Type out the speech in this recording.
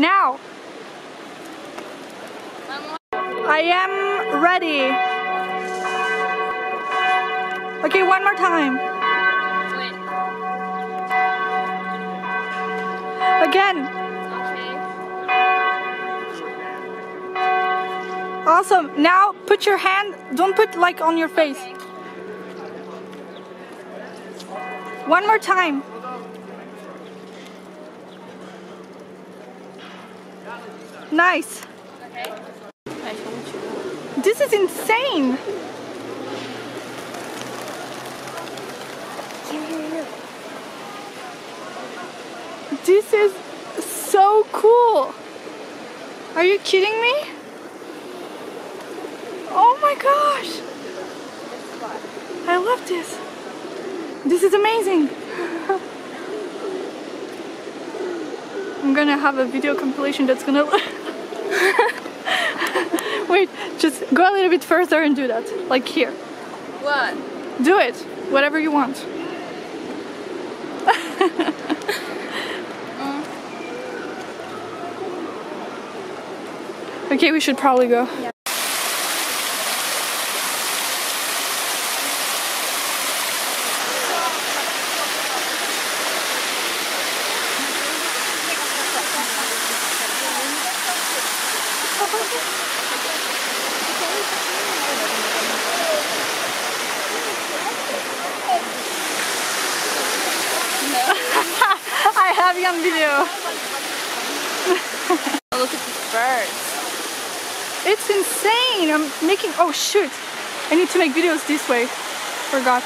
Now. I am ready. Okay, one more time. Again. Awesome. Now put your hand, don't put like on your face. One more time. Nice. This is insane. This is so cool. Are you kidding me? Oh my gosh. I love this. This is amazing. I'm gonna have a video compilation that's gonna. Wait, just go a little bit further and do that. Like here. What? Do it. Whatever you want. Okay, we should probably go. I you on video. Oh, look at these birds. It's insane. I'm making. Oh shoot! I need to make videos this way. Forgot.